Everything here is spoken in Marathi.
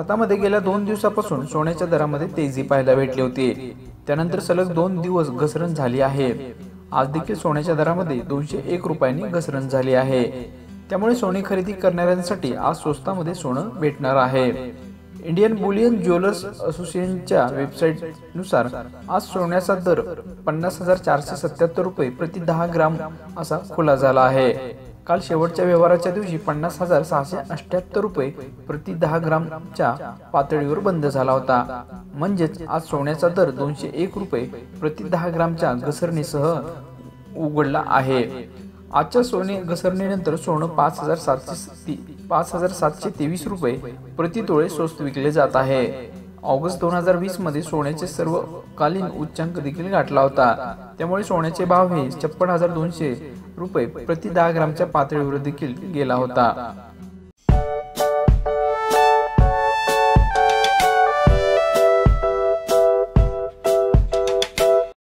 भारतामध्ये गेल्या दोन दिवसापासून सोन्याच्या दरामध्ये तेजी पाहायला भेटली होती. त्यानंतर सलग दोन दिवस घसरण झाली आहे. आज देखील सोन्याच्या दरामध्ये दोनशे एक रुपयांनी घसरण झाली आहे. त्यामुळे सोने खरेदी करणाऱ्यांसाठी आज स्वस्तामध्ये सोनं भेटणार आहे. इंडियन बुलियन ज्वेलर्स असोसिएशनच्या वेबसाईटनुसार आज सोन्याचा दर पन्नास हजार चारशे सत्याहत्तर रुपये प्रति दहा ग्राम असा खुला झाला आहे. काल शेवटच्या व्यवहाराच्या दिवशी पन्नास हजार सहाशे अठ्याहत्तर रुपये प्रति दहा ग्रामच्या पातळीवर बंद झाला होता. म्हणजेच आज सोन्याचा दर दोनशे एक रुपये प्रति दहा ग्रामच्या घसरणीसह उघडला आहे. आजच्या सोने घसरणीनंतर सोनं पाच हजार सातशे पाच हजार सातशे तेवीस रुपये प्रति तोळे स्वस्त विकले जात आहे. ऑगस्ट दोन हजार वीसमध्ये सोन्याचे सर्वकालीन उच्चांक देखील गाठला होता. त्यामुळे सोन्याचे भाव हे छप्पन हजार दोनशे रुपये प्रति दहा ग्रामच्या पातळीवर देखील गेला होता.